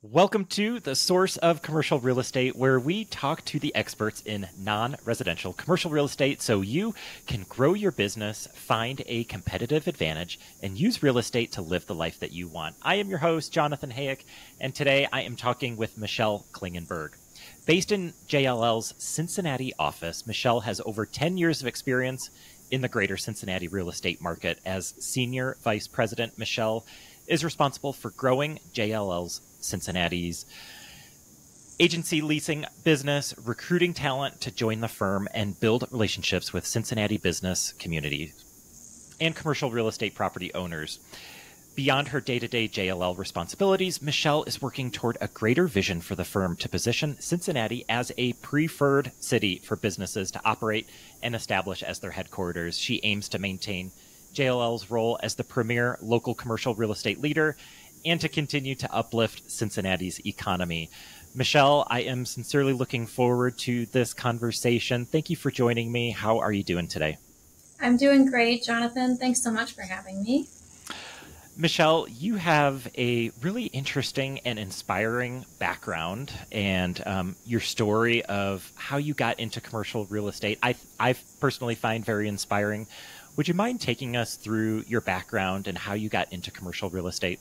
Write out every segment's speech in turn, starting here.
Welcome to the source of commercial real estate, where we talk to the experts in non residential commercial real estate so you can grow your business, find a competitive advantage, and use real estate to live the life that you want. I am your host, Jonathan Hayek, and today I am talking with Michelle Klingenberg. Based in JLL's Cincinnati office, Michelle has over 10 years of experience in the greater Cincinnati real estate market. As Senior Vice President, Michelle is responsible for growing JLL's Cincinnati's agency leasing business, recruiting talent to join the firm, and build relationships with Cincinnati business community and commercial real estate property owners. Beyond her day to day JLL responsibilities, Michelle is working toward a greater vision for the firm to position Cincinnati as a preferred city for businesses to operate and establish as their headquarters. She aims to maintain JLL's role as the premier local commercial real estate leader and to continue to uplift Cincinnati's economy. Michelle, I am sincerely looking forward to this conversation. Thank you for joining me. How are you doing today? I'm doing great, Jonathan. Thanks so much for having me. Michelle, you have a really interesting and inspiring background, and um, your story of how you got into commercial real estate, I, I personally find very inspiring. Would you mind taking us through your background and how you got into commercial real estate?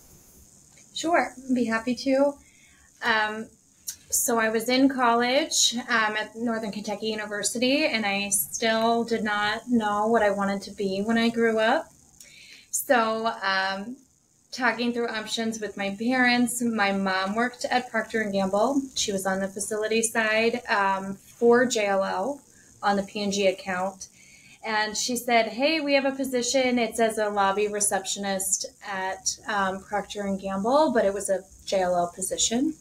Sure, I'd be happy to. Um, so I was in college um, at Northern Kentucky University, and I still did not know what I wanted to be when I grew up. So, um, talking through options with my parents, my mom worked at Procter and Gamble. She was on the facility side um, for JLL on the P&G account, and she said, "Hey, we have a position. It's as a lobby receptionist at um, Procter and Gamble, but it was a JLL position.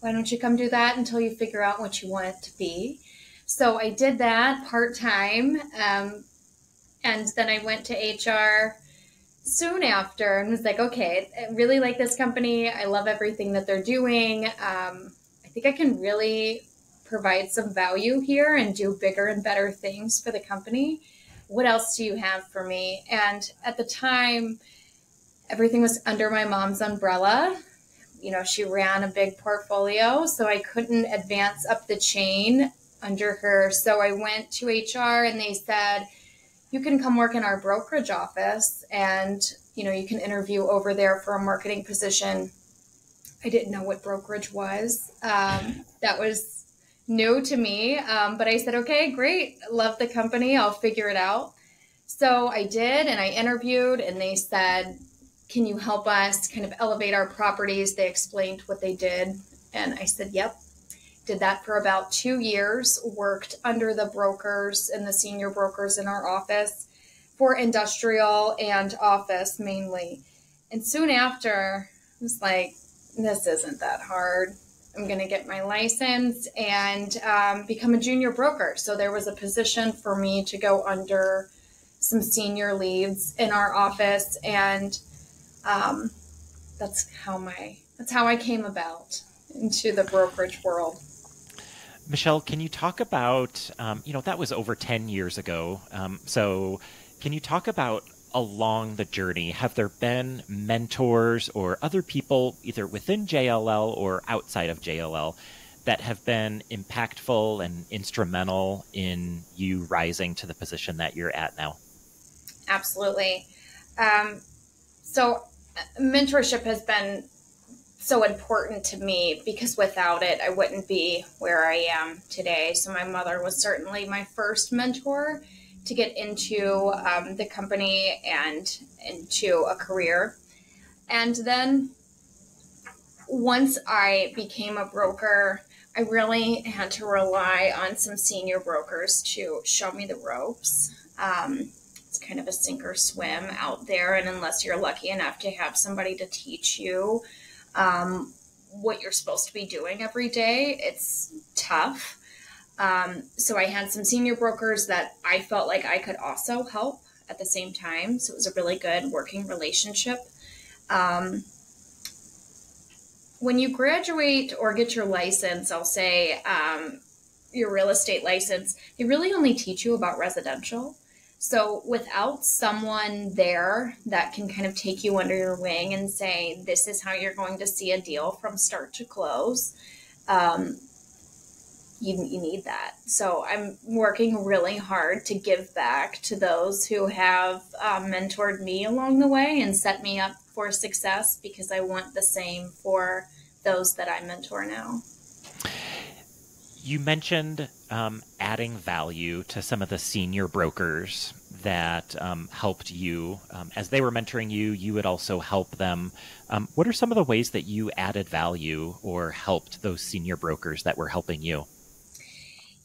Why don't you come do that until you figure out what you want it to be?" So I did that part time, um, and then I went to HR soon after and was like, "Okay, I really like this company. I love everything that they're doing. Um, I think I can really provide some value here and do bigger and better things for the company. What else do you have for me? And at the time, everything was under my mom's umbrella. You know, she ran a big portfolio, so I couldn't advance up the chain under her. So I went to HR and they said, you can come work in our brokerage office and, you know, you can interview over there for a marketing position. I didn't know what brokerage was. Um, that was new to me. Um, but I said, okay, great. Love the company. I'll figure it out. So I did, and I interviewed, and they said, can you help us kind of elevate our properties? They explained what they did. And I said, yep. Did that for about two years, worked under the brokers and the senior brokers in our office for industrial and office mainly. And soon after, I was like, this isn't that hard. I'm going to get my license and um, become a junior broker. So there was a position for me to go under some senior leads in our office, and um, that's how my that's how I came about into the brokerage world. Michelle, can you talk about um, you know that was over ten years ago? Um, so can you talk about along the journey? Have there been mentors or other people, either within JLL or outside of JLL, that have been impactful and instrumental in you rising to the position that you're at now? Absolutely. Um, so, mentorship has been so important to me because without it, I wouldn't be where I am today. So, my mother was certainly my first mentor to get into um, the company and into a career. And then once I became a broker, I really had to rely on some senior brokers to show me the ropes. Um, it's kind of a sink or swim out there, and unless you're lucky enough to have somebody to teach you um, what you're supposed to be doing every day, it's tough. Um, so I had some senior brokers that I felt like I could also help at the same time. So it was a really good working relationship. Um, when you graduate or get your license, I'll say um, your real estate license, they really only teach you about residential. So without someone there that can kind of take you under your wing and say, this is how you're going to see a deal from start to close, um, you, you need that. So I'm working really hard to give back to those who have um, mentored me along the way and set me up for success because I want the same for those that I mentor now. You mentioned um, adding value to some of the senior brokers that um, helped you. Um, as they were mentoring you, you would also help them. Um, what are some of the ways that you added value or helped those senior brokers that were helping you?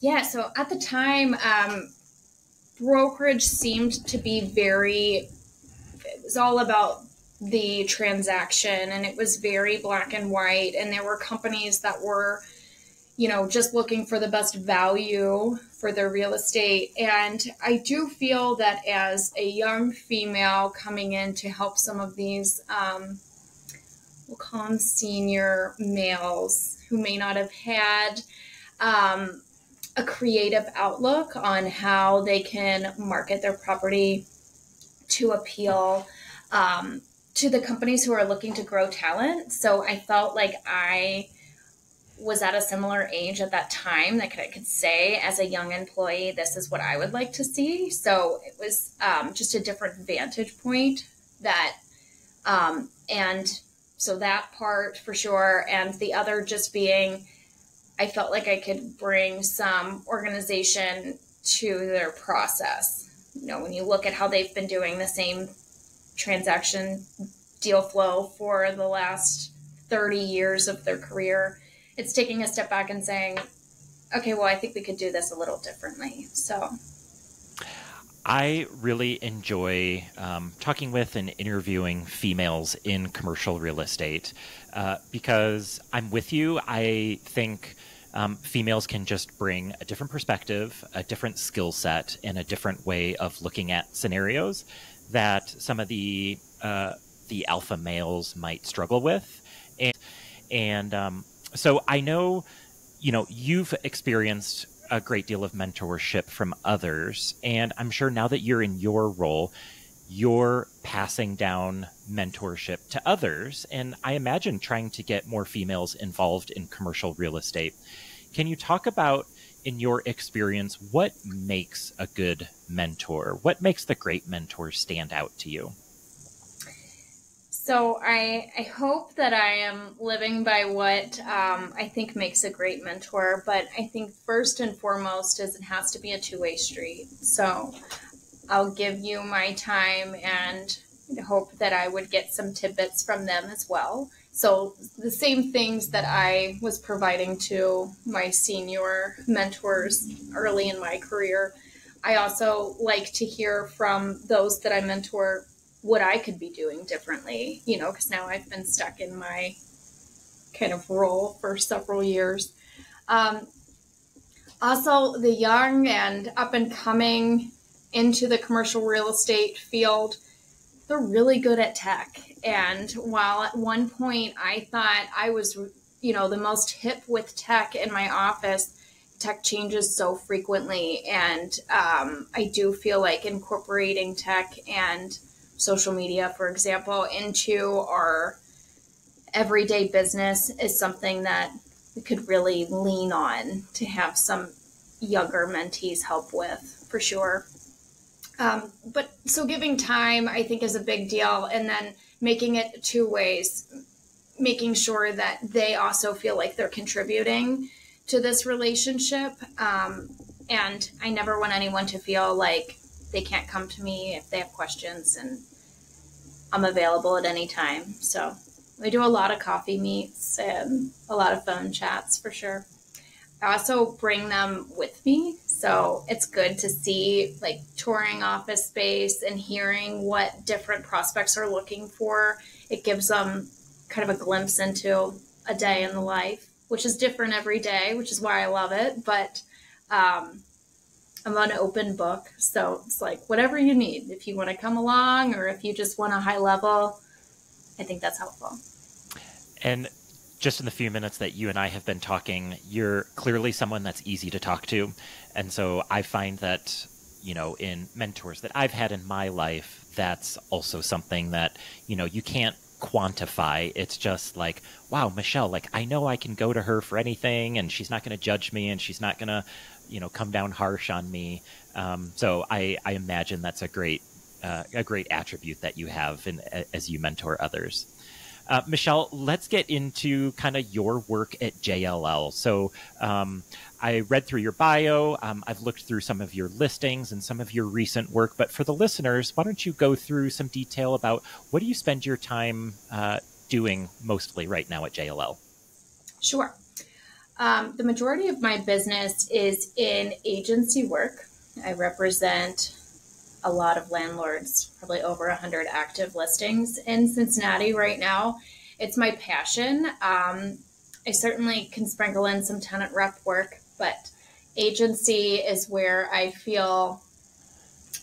Yeah, so at the time, um, brokerage seemed to be very, it was all about the transaction and it was very black and white. And there were companies that were you know, just looking for the best value for their real estate. And I do feel that as a young female coming in to help some of these, um, we'll call them senior males who may not have had um, a creative outlook on how they can market their property to appeal um, to the companies who are looking to grow talent. So I felt like I was at a similar age at that time that I could say as a young employee, this is what I would like to see. So it was um, just a different vantage point that, um, and so that part for sure. And the other just being, I felt like I could bring some organization to their process. You know, when you look at how they've been doing the same transaction deal flow for the last 30 years of their career, it's taking a step back and saying, okay, well, I think we could do this a little differently. So. I really enjoy um, talking with and interviewing females in commercial real estate uh, because I'm with you. I think um, females can just bring a different perspective, a different skill set, and a different way of looking at scenarios that some of the uh, the alpha males might struggle with, and and um, so I know, you know, you've experienced a great deal of mentorship from others, and I'm sure now that you're in your role, you're passing down mentorship to others, and I imagine trying to get more females involved in commercial real estate. Can you talk about, in your experience, what makes a good mentor? What makes the great mentor stand out to you? So I, I hope that I am living by what um, I think makes a great mentor, but I think first and foremost is it has to be a two way street. So I'll give you my time and hope that I would get some tidbits from them as well. So the same things that I was providing to my senior mentors early in my career, I also like to hear from those that I mentor what I could be doing differently, you know, because now I've been stuck in my kind of role for several years. Um, also, the young and up and coming into the commercial real estate field, they're really good at tech. And while at one point I thought I was, you know, the most hip with tech in my office, tech changes so frequently. And um, I do feel like incorporating tech and social media, for example, into our everyday business is something that we could really lean on to have some younger mentees help with for sure. Um, but so giving time, I think, is a big deal. And then making it two ways, making sure that they also feel like they're contributing to this relationship. Um, and I never want anyone to feel like they can't come to me if they have questions and I'm available at any time. So we do a lot of coffee meets and a lot of phone chats for sure. I also bring them with me. So it's good to see like touring office space and hearing what different prospects are looking for. It gives them kind of a glimpse into a day in the life, which is different every day, which is why I love it. But um, I'm an open book. So it's like whatever you need. If you want to come along or if you just want a high level, I think that's helpful. And just in the few minutes that you and I have been talking, you're clearly someone that's easy to talk to. And so I find that you know, in mentors that I've had in my life, that's also something that, you know, you can't quantify. It's just like, wow, Michelle, like I know I can go to her for anything and she's not going to judge me and she's not going to, you know, come down harsh on me. Um, so I, I imagine that's a great, uh, a great attribute that you have in, as you mentor others. Uh, Michelle, let's get into kind of your work at JLL. So, um, I read through your bio. Um, I've looked through some of your listings and some of your recent work. But for the listeners, why don't you go through some detail about what do you spend your time uh, doing mostly right now at JLL? Sure. Um, the majority of my business is in agency work. I represent a lot of landlords, probably over 100 active listings in Cincinnati right now. It's my passion. Um, I certainly can sprinkle in some tenant rep work, but agency is where I feel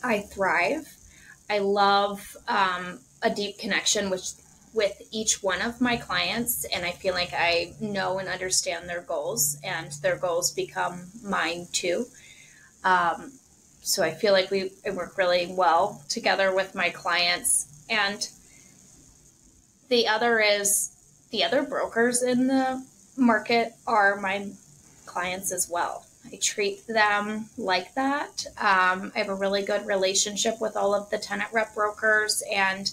I thrive. I love um, a deep connection with with each one of my clients, and I feel like I know and understand their goals, and their goals become mine too. Um, so I feel like we work really well together with my clients, and the other is the other brokers in the market are my clients as well. I treat them like that. Um, I have a really good relationship with all of the tenant rep brokers, and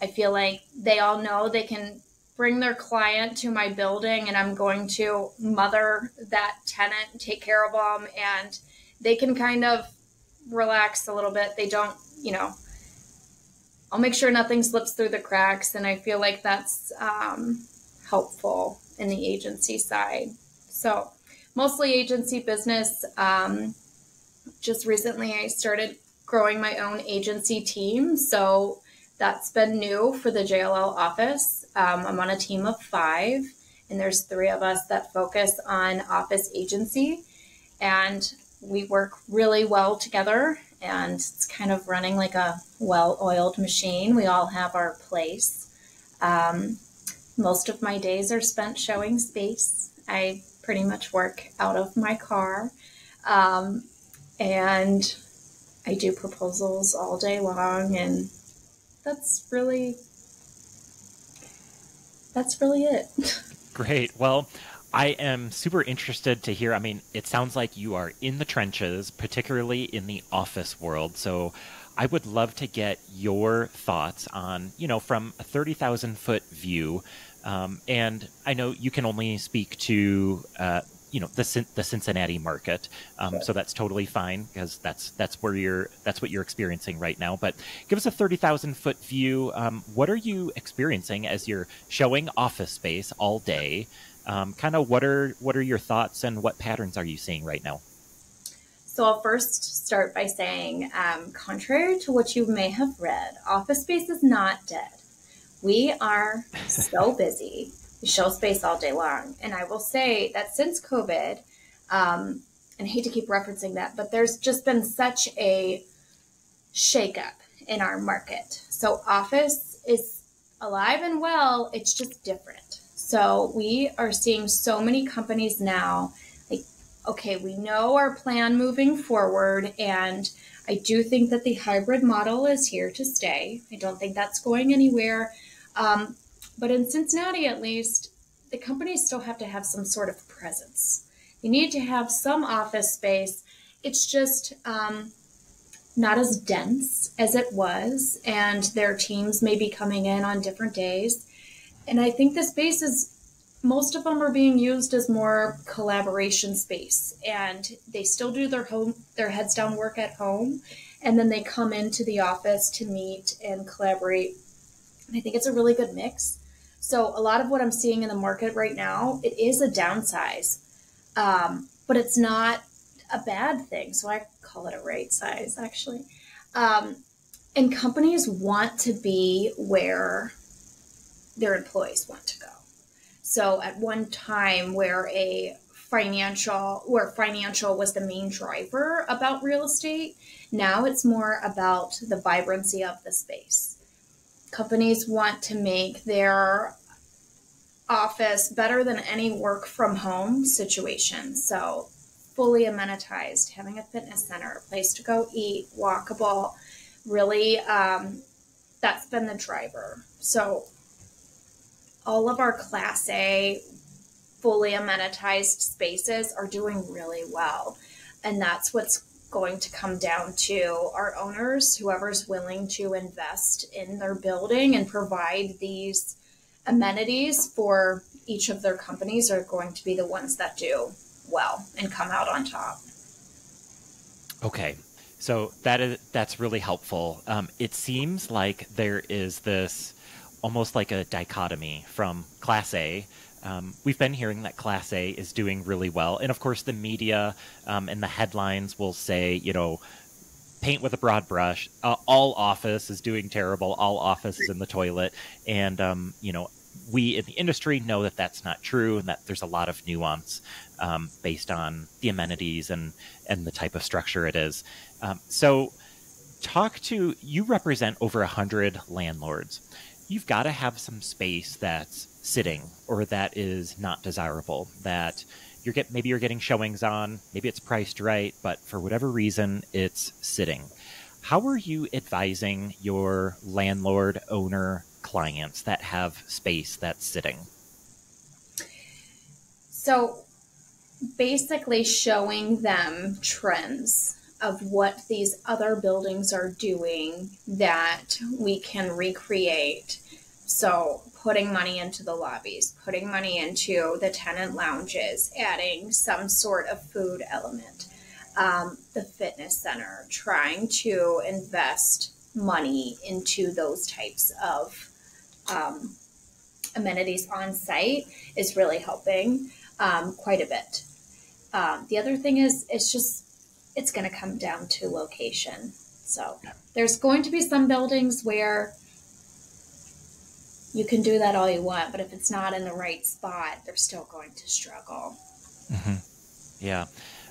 I feel like they all know they can bring their client to my building, and I'm going to mother that tenant, take care of them, and they can kind of relax a little bit. They don't, you know, I'll make sure nothing slips through the cracks, and I feel like that's um, helpful in the agency side. So mostly agency business. Um, just recently, I started growing my own agency team. So that's been new for the JLL office. Um, I'm on a team of five, and there's three of us that focus on office agency. And we work really well together, and it's kind of running like a well oiled machine. We all have our place. Um, most of my days are spent showing space. I pretty much work out of my car. Um, and I do proposals all day long, and that's really that's really it. Great. Well, I am super interested to hear. I mean, it sounds like you are in the trenches, particularly in the office world. So I would love to get your thoughts on, you know, from a 30,000 foot view, um, and I know you can only speak to uh, you know the the Cincinnati market, um, right. so that's totally fine because that's that's where you're that's what you're experiencing right now. But give us a thirty thousand foot view. Um, what are you experiencing as you're showing office space all day? Um, kind of what are what are your thoughts and what patterns are you seeing right now? So I'll first start by saying, um, contrary to what you may have read, office space is not dead. We are so busy. Show space all day long. And I will say that since COVID, um, and I hate to keep referencing that, but there's just been such a shakeup in our market. So office is alive and well, it's just different. So we are seeing so many companies now like, okay, we know our plan moving forward, and I do think that the hybrid model is here to stay. I don't think that's going anywhere. Um, but in Cincinnati, at least, the companies still have to have some sort of presence. They need to have some office space. It's just um, not as dense as it was, and their teams may be coming in on different days. And I think the space is most of them are being used as more collaboration space and they still do their home their heads down work at home and then they come into the office to meet and collaborate and I think it's a really good mix. So a lot of what I'm seeing in the market right now, it is a downsize, um, but it's not a bad thing. So I call it a right size actually. Um, and companies want to be where their employees want to go. So at one time where a financial where financial was the main driver about real estate, now it's more about the vibrancy of the space companies want to make their office better than any work from home situation. So fully amenitized, having a fitness center, a place to go eat, walkable, really, um, that's been the driver. So, all of our Class A fully amenitized spaces are doing really well. And that's what's going to come down to our owners, whoever's willing to invest in their building and provide these amenities for each of their companies are going to be the ones that do well and come out on top. Okay. So that is that's really helpful. Um, it seems like there is this almost like a dichotomy from Class A. Um, we've been hearing that Class A is doing really well, and of course, the media um, and the headlines will say, you know, paint with a broad brush. Uh, all office is doing terrible. All office is in the toilet, and um, you know, we in the industry know that that's not true, and that there's a lot of nuance um, based on the amenities and and the type of structure it is. Um, so, talk to you. Represent over a hundred landlords you've got to have some space that's sitting or that is not desirable that you're get maybe you're getting showings on maybe it's priced right but for whatever reason it's sitting how are you advising your landlord owner clients that have space that's sitting so basically showing them trends of what these other buildings are doing that we can recreate. So, putting money into the lobbies, putting money into the tenant lounges, adding some sort of food element, um, the fitness center, trying to invest money into those types of um, amenities on site is really helping um, quite a bit. Um, the other thing is, it's just it's going to come down to location. So there's going to be some buildings where you can do that all you want, but if it's not in the right spot, they're still going to struggle. Mm-hmm. Yeah.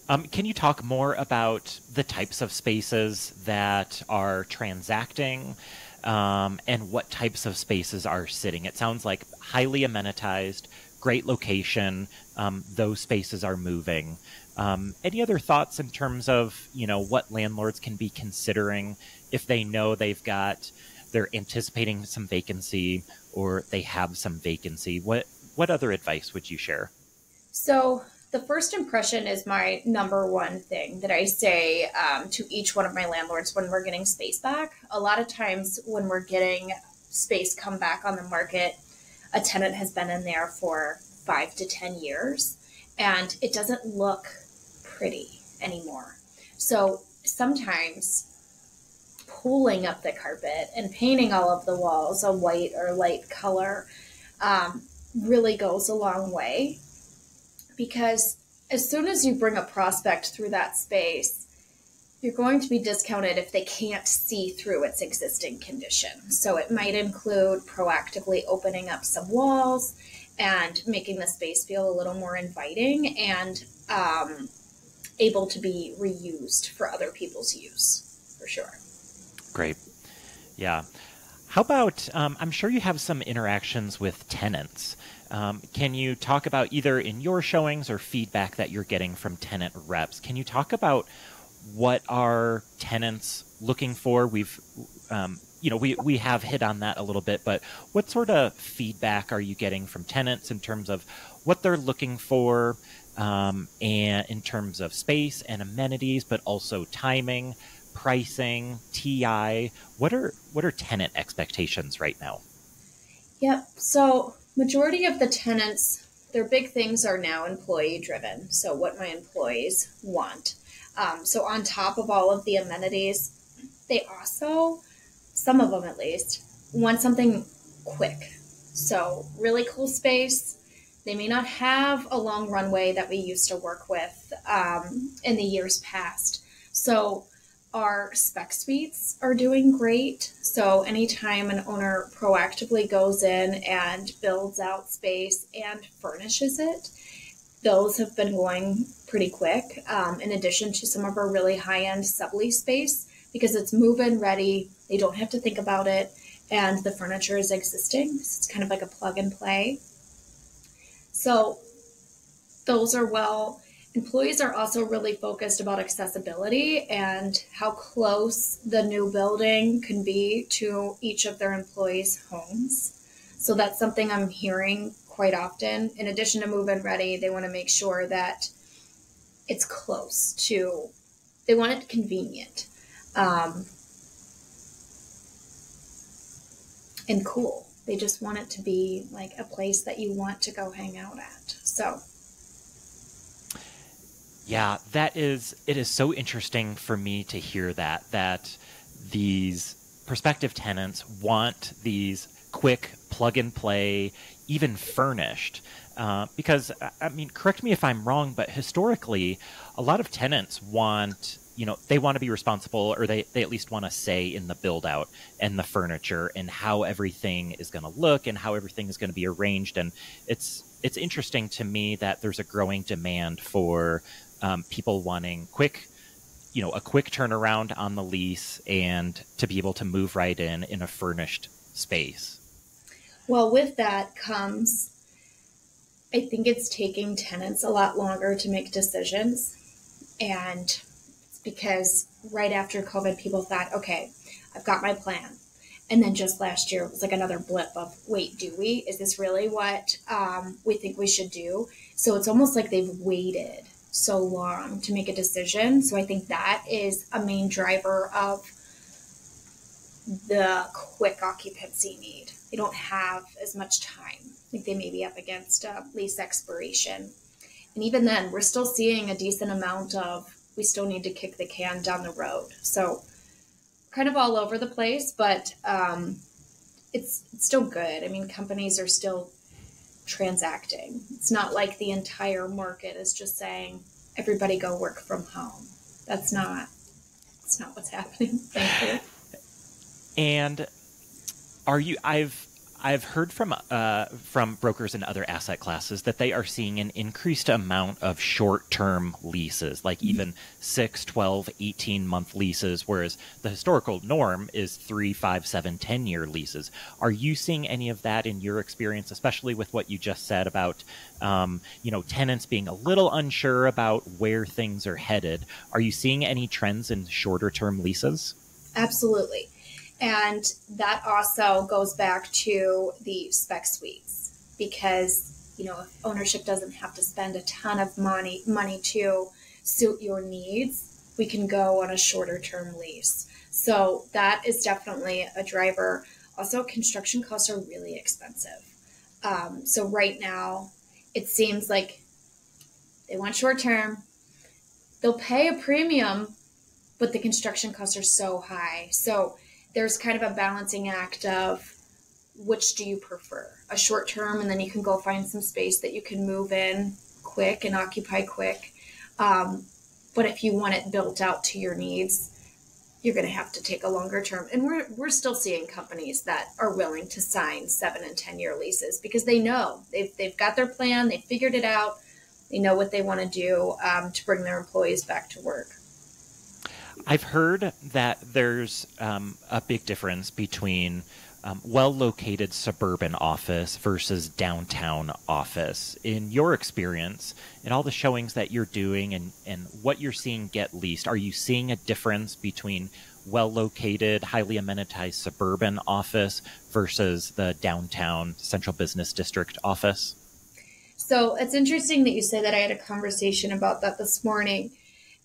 Um, can you talk more about the types of spaces that are transacting um, and what types of spaces are sitting? It sounds like highly amenitized, great location. Um, those spaces are moving. Um, any other thoughts in terms of you know what landlords can be considering if they know they've got they're anticipating some vacancy or they have some vacancy? What what other advice would you share? So the first impression is my number one thing that I say um, to each one of my landlords when we're getting space back. A lot of times when we're getting space come back on the market, a tenant has been in there for five to ten years and it doesn't look pretty anymore. So sometimes pulling up the carpet and painting all of the walls a white or light color um, really goes a long way because as soon as you bring a prospect through that space, you're going to be discounted if they can't see through its existing condition. So it might include proactively opening up some walls and making the space feel a little more inviting and um, able to be reused for other people's use, for sure. Great. Yeah. How about, um, I'm sure you have some interactions with tenants. Um, can you talk about either in your showings or feedback that you're getting from tenant reps? Can you talk about what are tenants looking for? We've, um, you know, we, we have hit on that a little bit, but what sort of feedback are you getting from tenants in terms of what they're looking for, um, and in terms of space and amenities, but also timing, pricing, TI. What are what are tenant expectations right now? Yep. So majority of the tenants, their big things are now employee driven. So what my employees want. Um, so on top of all of the amenities, they also, some of them at least, want something quick. So really cool space, they may not have a long runway that we used to work with um, in the years past. So our spec suites are doing great. So anytime an owner proactively goes in and builds out space and furnishes it, those have been going pretty quick. Um, in addition to some of our really high end sublease space, because it's move in ready, they don't have to think about it, and the furniture is existing. So it's kind of like a plug and play. So those are well. Employees are also really focused about accessibility and how close the new building can be to each of their employees' homes. So that's something I'm hearing quite often. In addition to move in ready, they want to make sure that it's close to, they want it convenient um, and cool. They just want it to be like a place that you want to go hang out at. So, yeah, that is it is so interesting for me to hear that that these prospective tenants want these quick plug and play, even furnished. Uh, because I mean, correct me if I'm wrong, but historically, a lot of tenants want you know they want to be responsible or they, they at least want to say in the build out and the furniture and how everything is going to look and how everything is going to be arranged and it's it's interesting to me that there's a growing demand for um, people wanting quick you know a quick turnaround on the lease and to be able to move right in in a furnished space. Well with that comes i think it's taking tenants a lot longer to make decisions. And because right after covid people thought okay i've got my plan. And then just last year it was like another blip of wait do we? Is this really what um, we think we should do? So it's almost like they've waited so long to make a decision. So I think that is a main driver of the quick occupancy need. They don't have as much time. I think they may be up against a lease expiration. And even then, we're still seeing a decent amount of we still need to kick the can down the road. So kind of all over the place, but um, it's, it's still good. I mean, companies are still transacting. It's not like the entire market is just saying everybody go work from home. That's not that's not what's happening. Thank you. And are you I've I've heard from uh, from brokers in other asset classes that they are seeing an increased amount of short-term leases, like mm-hmm. even 6, 12, 18 month leases, whereas the historical norm is three, five, seven, 10 year leases. Are you seeing any of that in your experience, especially with what you just said about, um, you know, tenants being a little unsure about where things are headed? Are you seeing any trends in shorter term leases? Absolutely. And that also goes back to the spec suites because, you know, ownership doesn't have to spend a ton of money money to suit your needs, we can go on a shorter term lease. So that is definitely a driver. Also, construction costs are really expensive. Um, so right now, it seems like they want short term. They'll pay a premium, but the construction costs are so high. So there's kind of a balancing act of which do you prefer a short term and then you can go find some space that you can move in quick and occupy quick. Um, but if you want it built out to your needs you're going to have to take a longer term. And we're, we're still seeing companies that are willing to sign seven and ten year leases because they know they've, they've got their plan they figured it out they know what they want to do um, to bring their employees back to work I've heard that there's um, a big difference between um, well located suburban office versus downtown office. In your experience, in all the showings that you're doing and, and what you're seeing get leased, are you seeing a difference between well located, highly amenitized suburban office versus the downtown central business district office? So it's interesting that you say that. I had a conversation about that this morning.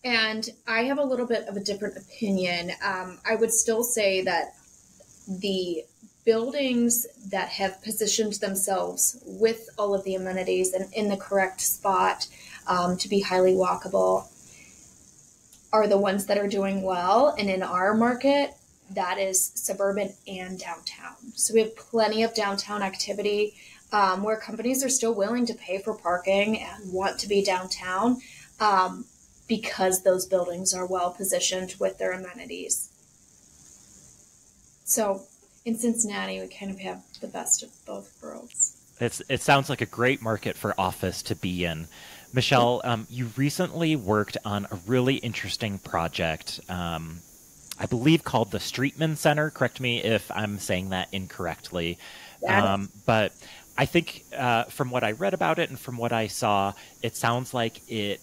And I have a little bit of a different opinion. Um, I would still say that the buildings that have positioned themselves with all of the amenities and in the correct spot um, to be highly walkable are the ones that are doing well. And in our market, that is suburban and downtown. So we have plenty of downtown activity um, where companies are still willing to pay for parking and want to be downtown. Um, because those buildings are well positioned with their amenities. So in Cincinnati, we kind of have the best of both worlds. It's, it sounds like a great market for office to be in. Michelle, um, you recently worked on a really interesting project, um, I believe called the Strietmann Center. Correct me if I'm saying that incorrectly. Um, but I think uh, from what I read about it and from what I saw, it sounds like it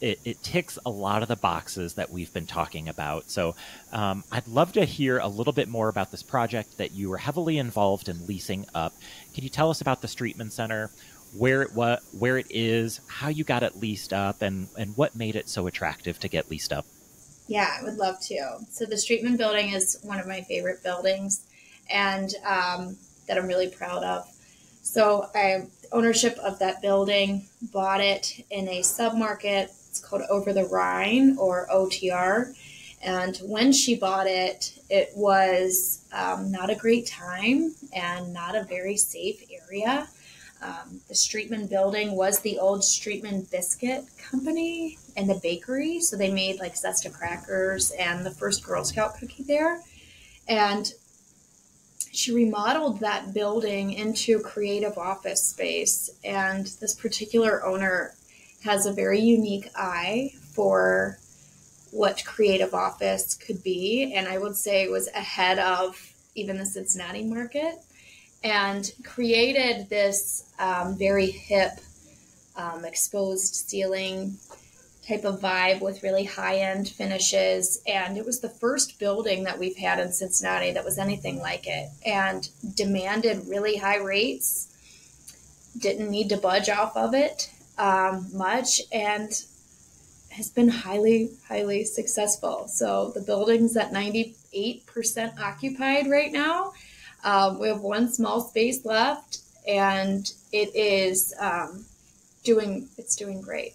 it, it, ticks a lot of the boxes that we've been talking about. So um, I'd love to hear a little bit more about this project that you were heavily involved in leasing up. Can you tell us about the Strietmann Center, where it what where it is, how you got it leased up, and and what made it so attractive to get leased up? Yeah, I would love to. So the Strietmann Building is one of my favorite buildings, and um, that I'm really proud of. So I ownership of that building, bought it in a submarket. It's called Over the Rhine or OTR. And when she bought it, it was um, not a great time and not a very safe area. Um, the Strietmann building was the old Strietmann Biscuit Company and the bakery. So they made like Zesta crackers and the first Girl Scout cookie there. And she remodeled that building into creative office space. And this particular owner has a very unique eye for what creative office could be. And I would say was ahead of even the Cincinnati market and created this um, very hip um, exposed ceiling type of vibe with really high end finishes. And it was the first building that we've had in Cincinnati that was anything like it and demanded really high rates. Didn't need to budge off of it um, much and has been highly, highly successful. So the building's at 98% occupied right now. Um, we have one small space left and it is um, doing, it's doing great.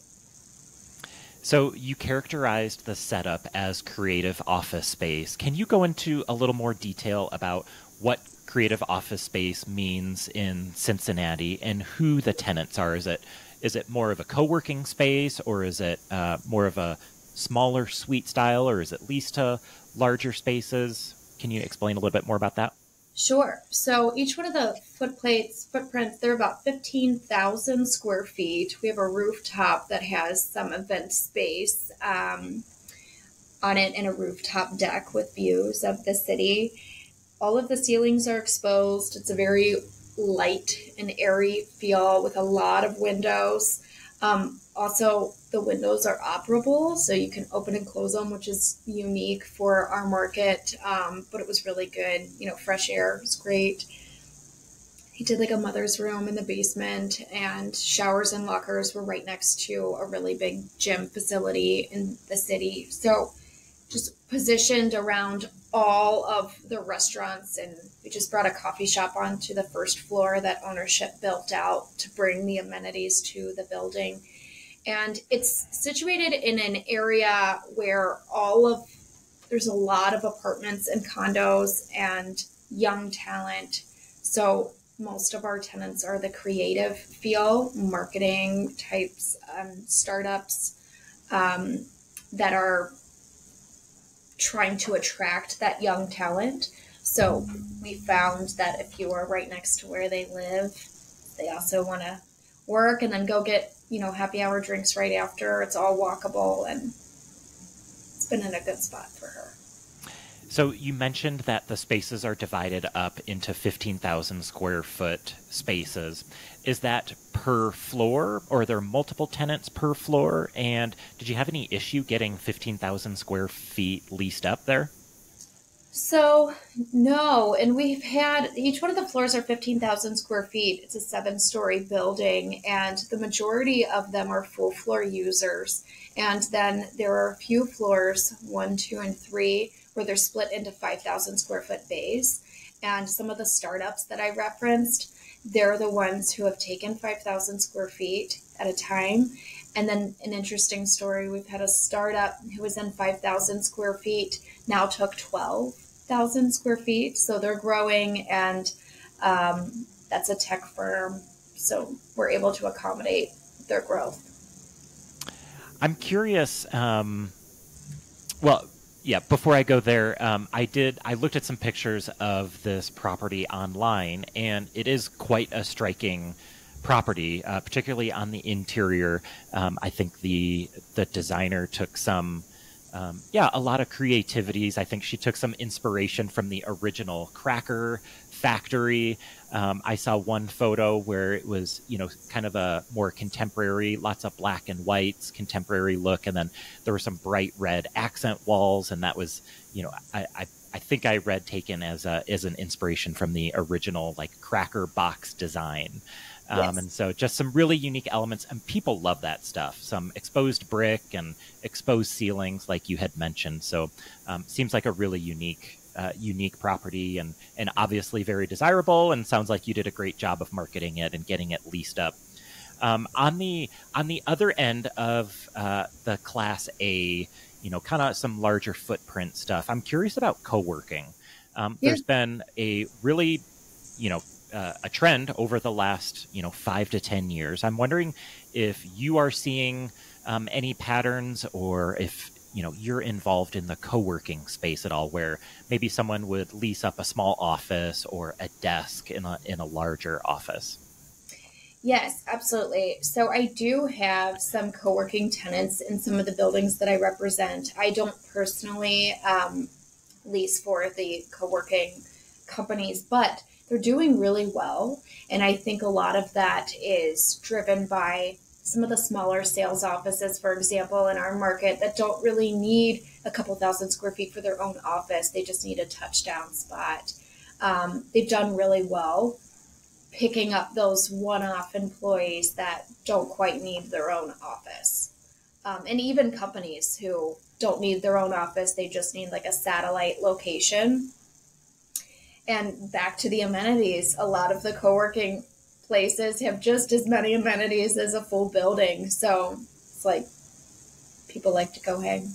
So you characterized the setup as creative office space. Can you go into a little more detail about what creative office space means in Cincinnati and who the tenants are? Is it is it more of a co-working space or is it uh, more of a smaller suite style or is it leased to larger spaces? Can you explain a little bit more about that? Sure. So each one of the footplates, footprints, they're about 15,000 square feet. We have a rooftop that has some event space um, on it and a rooftop deck with views of the city. All of the ceilings are exposed. It's a very light and airy feel with a lot of windows. Um, also, the windows are operable, so you can open and close them, which is unique for our market. Um, but it was really good. You know, fresh air was great. He did like a mother's room in the basement, and showers and lockers were right next to a really big gym facility in the city. So, just positioned around all of the restaurants and we just brought a coffee shop onto the first floor that ownership built out to bring the amenities to the building. And it's situated in an area where all of there's a lot of apartments and condos and young talent. So most of our tenants are the creative feel marketing types um, startups um, that are trying to attract that young talent. So we found that if you are right next to where they live, they also want to work and then go get, you know, happy hour drinks right after. It's all walkable and it's been in a good spot for her. So you mentioned that the spaces are divided up into 15,000 square foot spaces. Is that per floor or are there multiple tenants per floor? And did you have any issue getting 15,000 square feet leased up there? So, no. And we've had each one of the floors are 15,000 square feet. It's a seven story building, and the majority of them are full floor users. And then there are a few floors, one, two, and three, where they're split into 5,000 square foot bays. And some of the startups that I referenced, they're the ones who have taken 5,000 square feet at a time. And then an interesting story we've had a startup who was in 5,000 square feet, now took 12,000 square feet. So they're growing, and um, that's a tech firm. So we're able to accommodate their growth. I'm curious. Um, well, yeah, before I go there, um, I did. I looked at some pictures of this property online, and it is quite a striking property, uh, particularly on the interior. Um, I think the the designer took some, um, yeah, a lot of creativities. I think she took some inspiration from the original Cracker factory. Um, I saw one photo where it was, you know, kind of a more contemporary, lots of black and whites, contemporary look, and then there were some bright red accent walls, and that was, you know, I, I I think I read taken as a as an inspiration from the original like cracker box design. Um, yes. And so just some really unique elements, and people love that stuff. Some exposed brick and exposed ceilings, like you had mentioned. So um, seems like a really unique, uh, unique property, and and obviously very desirable. And sounds like you did a great job of marketing it and getting it leased up. Um, on the on the other end of uh, the Class A, you know, kind of some larger footprint stuff. I'm curious about co-working. Um, yeah. There's been a really, you know, uh, a trend over the last, you know, five to ten years. I'm wondering if you are seeing um, any patterns, or if you know you're involved in the co-working space at all, where maybe someone would lease up a small office or a desk in a in a larger office. Yes, absolutely. So I do have some co working tenants in some of the buildings that I represent. I don't personally um, lease for the co working companies, but they're doing really well. And I think a lot of that is driven by some of the smaller sales offices, for example, in our market that don't really need a couple thousand square feet for their own office. They just need a touchdown spot. Um, they've done really well picking up those one-off employees that don't quite need their own office um, and even companies who don't need their own office they just need like a satellite location and back to the amenities a lot of the co-working places have just as many amenities as a full building so it's like people like to go hang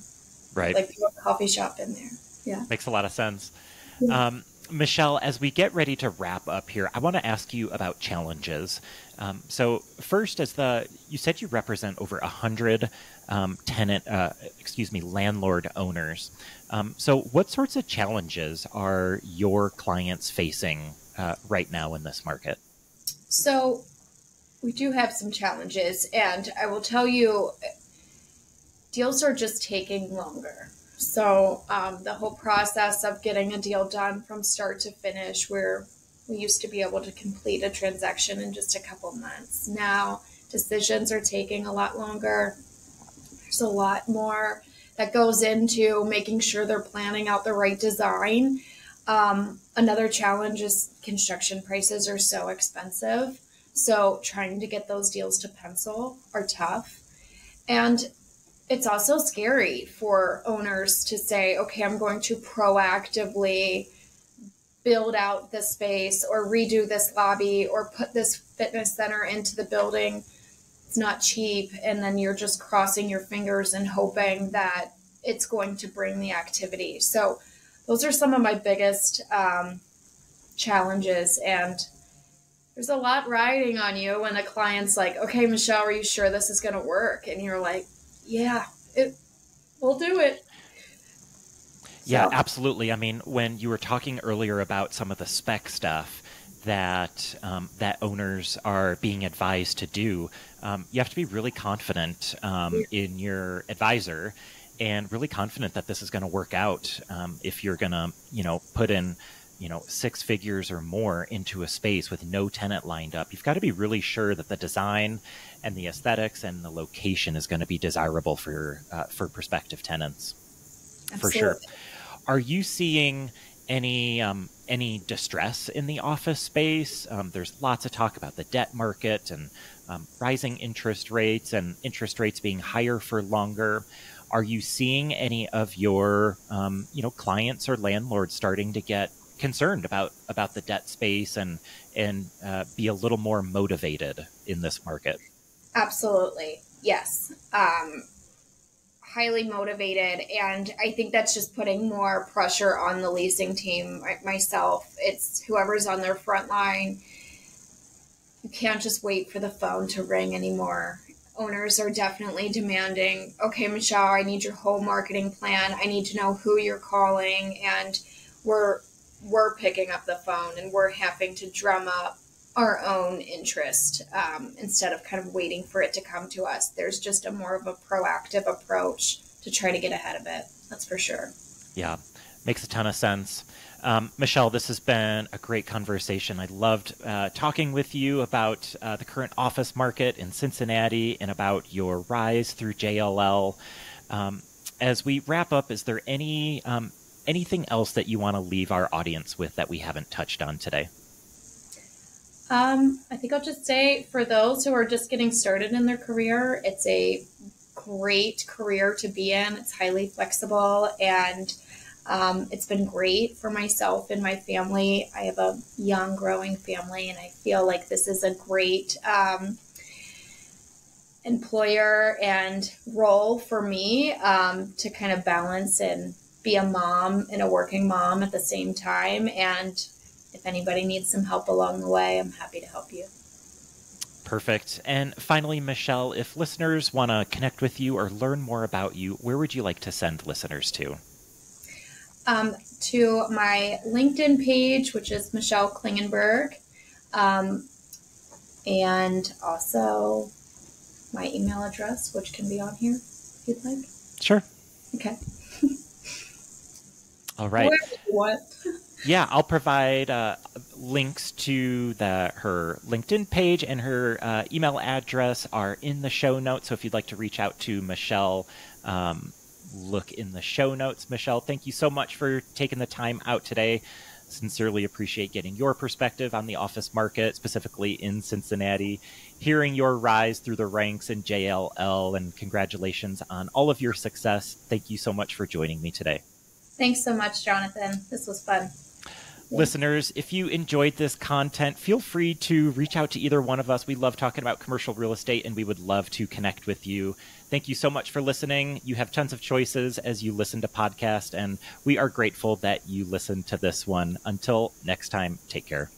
right like a coffee shop in there yeah makes a lot of sense yeah. um, Michelle, as we get ready to wrap up here, I want to ask you about challenges. Um, so, first, as the you said, you represent over a hundred um, tenant, uh, excuse me, landlord owners. Um, so, what sorts of challenges are your clients facing uh, right now in this market? So, we do have some challenges, and I will tell you, deals are just taking longer. So um, the whole process of getting a deal done from start to finish, where we used to be able to complete a transaction in just a couple months. Now decisions are taking a lot longer. There's a lot more that goes into making sure they're planning out the right design. Um, another challenge is construction prices are so expensive. So trying to get those deals to pencil are tough. And it's also scary for owners to say, okay, I'm going to proactively build out the space or redo this lobby or put this fitness center into the building. It's not cheap. And then you're just crossing your fingers and hoping that it's going to bring the activity. So, those are some of my biggest um, challenges. And there's a lot riding on you when a client's like, okay, Michelle, are you sure this is going to work? And you're like, yeah, it we'll do it. Yeah, so. absolutely. I mean, when you were talking earlier about some of the spec stuff that um, that owners are being advised to do, um, you have to be really confident um, in your advisor and really confident that this is going to work out. Um, if you're going to, you know, put in you know six figures or more into a space with no tenant lined up you've got to be really sure that the design and the aesthetics and the location is going to be desirable for uh, for prospective tenants Absolutely. for sure are you seeing any um, any distress in the office space um, there's lots of talk about the debt market and um, rising interest rates and interest rates being higher for longer are you seeing any of your um, you know clients or landlords starting to get concerned about about the debt space and and uh, be a little more motivated in this market. Absolutely, yes. Um, highly motivated, and I think that's just putting more pressure on the leasing team. Myself, it's whoever's on their front line. You can't just wait for the phone to ring anymore. Owners are definitely demanding, okay, Michelle, I need your whole marketing plan. I need to know who you're calling. And we're we're picking up the phone and we're having to drum up our own interest um, instead of kind of waiting for it to come to us. There's just a more of a proactive approach to try to get ahead of it. That's for sure. Yeah, makes a ton of sense. Um, Michelle, this has been a great conversation. I loved uh, talking with you about uh, the current office market in Cincinnati and about your rise through JLL. Um, as we wrap up, is there any um, anything else that you want to leave our audience with that we haven't touched on today? Um, I think I'll just say for those who are just getting started in their career, it's a great career to be in. It's highly flexible and um, it's been great for myself and my family. I have a young, growing family, and I feel like this is a great um, employer and role for me um, to kind of balance and be a mom and a working mom at the same time. And if anybody needs some help along the way, I'm happy to help you. Perfect. And finally, Michelle, if listeners want to connect with you or learn more about you, where would you like to send listeners to? Um, to my LinkedIn page, which is Michelle Klingenberg, um, and also my email address, which can be on here if you'd like. Sure. Okay. All right. What? yeah, I'll provide uh, links to the her LinkedIn page and her uh, email address are in the show notes. So if you'd like to reach out to Michelle, um, look in the show notes. Michelle, thank you so much for taking the time out today. Sincerely appreciate getting your perspective on the office market, specifically in Cincinnati, hearing your rise through the ranks in JLL, and congratulations on all of your success. Thank you so much for joining me today. Thanks so much, Jonathan. This was fun. Listeners, if you enjoyed this content, feel free to reach out to either one of us. We love talking about commercial real estate and we would love to connect with you. Thank you so much for listening. You have tons of choices as you listen to podcast, and we are grateful that you listen to this one. Until next time, take care.